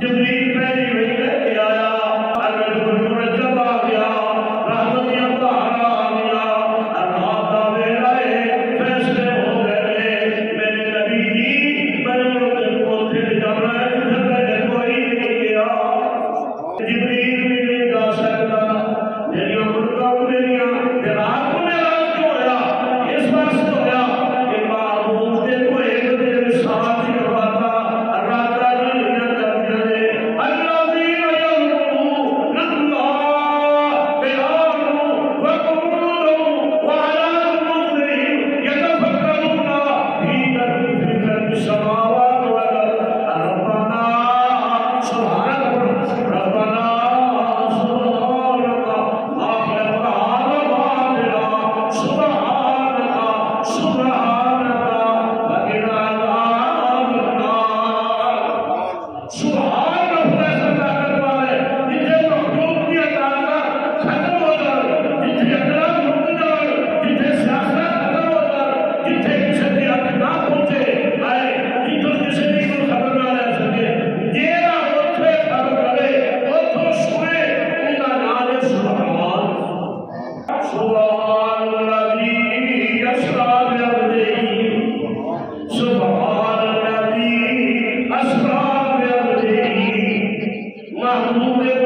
جبریل پہلی وہی کے آیا اگر کو جب آ گیا Salmo número